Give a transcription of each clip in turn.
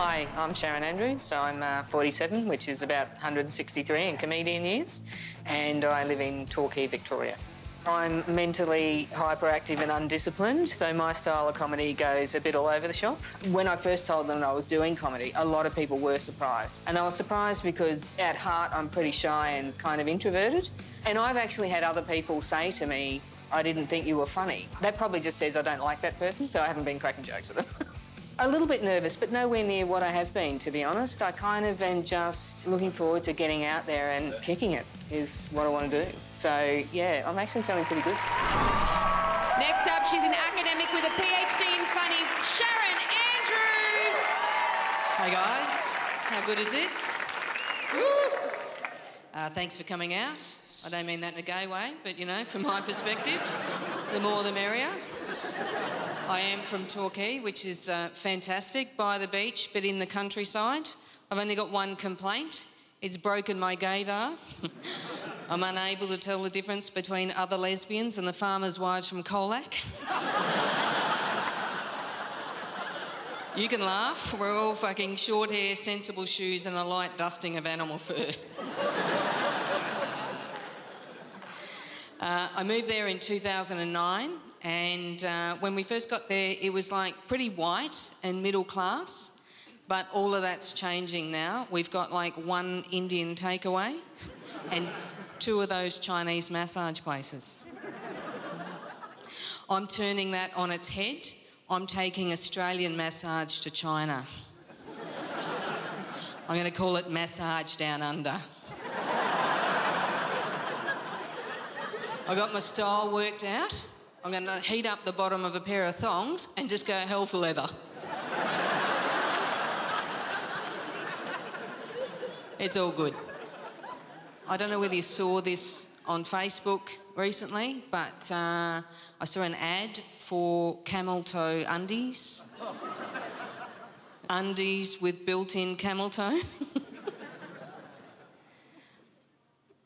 Hi, I'm Sharon Andrews. So I'm uh, 47, which is about 163 in comedian years, and I live in Torquay, Victoria. I'm mentally hyperactive and undisciplined, so my style of comedy goes a bit all over the shop. When I first told them I was doing comedy, a lot of people were surprised. And I was surprised because at heart I'm pretty shy and kind of introverted. And I've actually had other people say to me, I didn't think you were funny. That probably just says I don't like that person, so I haven't been cracking jokes with them. A little bit nervous, but nowhere near what I have been, to be honest. I kind of am just looking forward to getting out there and kicking it, is what I want to do. So, yeah, I'm actually feeling pretty good. Next up, she's an academic with a PhD in funny, Sharon Andrews. Hey guys, how good is this? Woo! Uh, thanks for coming out. I don't mean that in a gay way, but you know, from my perspective, the more the merrier. I am from Torquay, which is uh, fantastic, by the beach, but in the countryside. I've only got one complaint. It's broken my gaydar. I'm unable to tell the difference between other lesbians and the farmers' wives from Colac. you can laugh. We're all fucking short hair, sensible shoes, and a light dusting of animal fur. Uh, I moved there in 2009, and uh, when we first got there, it was like pretty white and middle class, but all of that's changing now. We've got like one Indian takeaway and two of those Chinese massage places. I'm turning that on its head. I'm taking Australian massage to China. I'm going to call it Massage Down Under. I got my style worked out. I'm going to heat up the bottom of a pair of thongs and just go hell for leather. it's all good. I don't know whether you saw this on Facebook recently, but uh, I saw an ad for camel toe undies. undies with built in camel toe.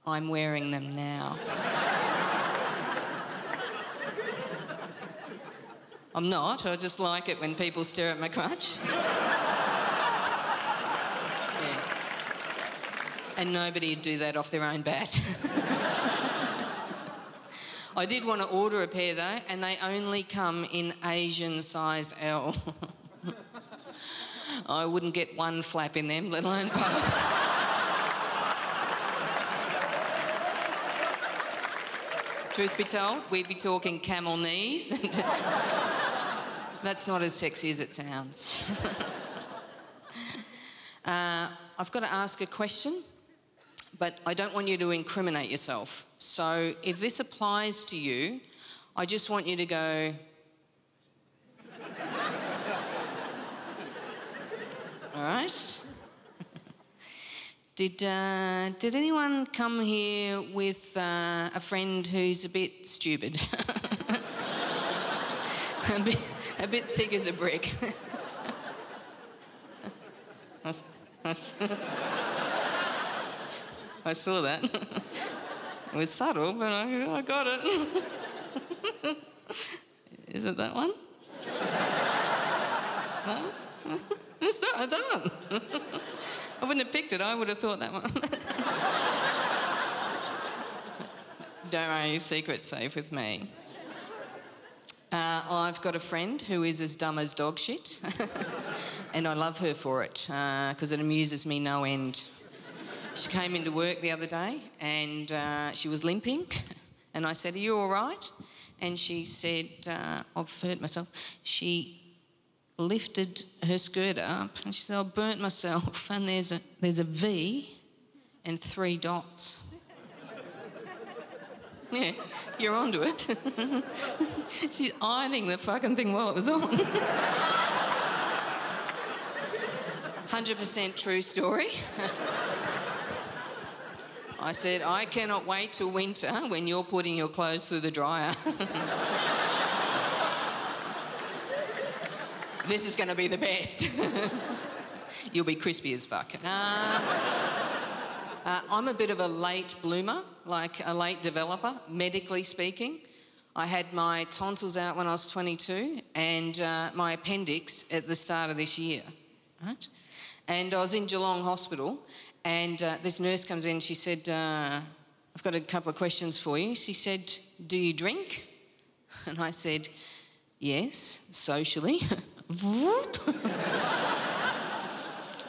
I'm wearing them now. I'm not. I just like it when people stare at my crutch. yeah. And nobody would do that off their own bat. I did want to order a pair though, and they only come in Asian size L. I wouldn't get one flap in them, let alone both. Truth be told, we'd be talking camel knees. That's not as sexy as it sounds. uh, I've got to ask a question, but I don't want you to incriminate yourself. So if this applies to you, I just want you to go. All right. Did, uh, did anyone come here with uh, a friend who's a bit stupid? a, bit, a bit thick as a brick. I, I, I saw that. It was subtle, but I, I got it. Is it that one? Huh? It's not. I wouldn't have picked it. I would have thought that one. Don't worry, your secret's safe with me. Uh, I've got a friend who is as dumb as dog shit, and I love her for it because uh, it amuses me no end. She came into work the other day and uh, she was limping, and I said, Are you all right? And she said, uh, I've hurt myself. She lifted her skirt up and she said, I burnt myself and there's a, there's a V and three dots. Yeah, you're onto it. She's ironing the fucking thing while it was on. 100% true story. I said, I cannot wait till winter when you're putting your clothes through the dryer. This is going to be the best. You'll be crispy as fuck. Uh, uh, I'm a bit of a late bloomer, like a late developer, medically speaking. I had my tonsils out when I was 22 and uh, my appendix at the start of this year. right? And I was in Geelong Hospital, and uh, this nurse comes in. She said, uh, "I've got a couple of questions for you." She said, "Do you drink?" And I said, "Yes, socially."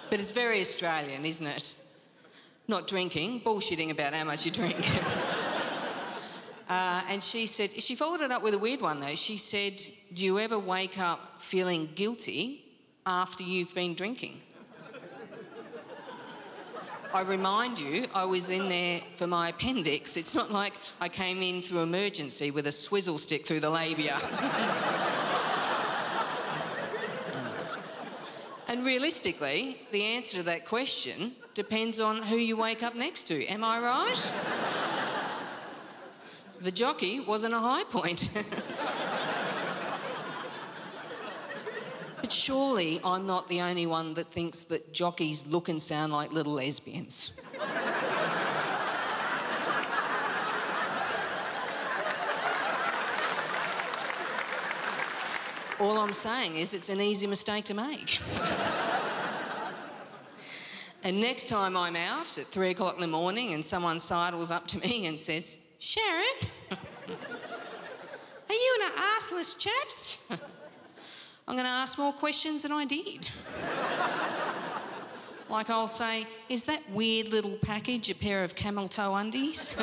but it's very Australian, isn't it? Not drinking, bullshitting about how much you drink. uh, and she said, she followed it up with a weird one though. She said, Do you ever wake up feeling guilty after you've been drinking? I remind you, I was in there for my appendix. It's not like I came in through emergency with a swizzle stick through the labia. and realistically, the answer to that question depends on who you wake up next to. Am I right? the jockey wasn't a high point. but surely I'm not the only one that thinks that jockeys look and sound like little lesbians. All I'm saying is it's an easy mistake to make. and next time I'm out at three o'clock in the morning and someone sidles up to me and says, Sharon, are you in a arseless chaps? I'm going to ask more questions than I did. like I'll say, is that weird little package a pair of camel toe undies?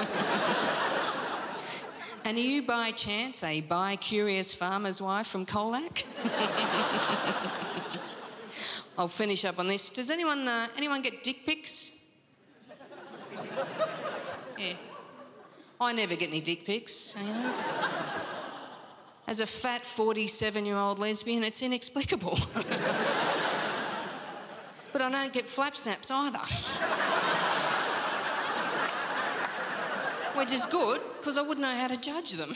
And are you by chance a bi-curious farmer's wife from Colac? I'll finish up on this. Does anyone uh, anyone get dick pics? Yeah. I never get any dick pics. As a fat 47 year old lesbian, it's inexplicable. but I don't get flap snaps either. Which is good, because I wouldn't know how to judge them.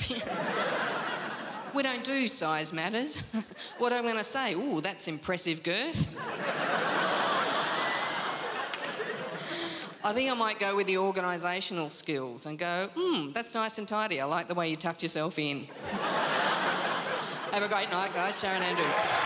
we don't do size matters. what I'm going to say? Ooh, that's impressive girth. I think I might go with the organisational skills and go, hmm, that's nice and tidy. I like the way you tucked yourself in. Have a great night, guys. Sharon Andrews.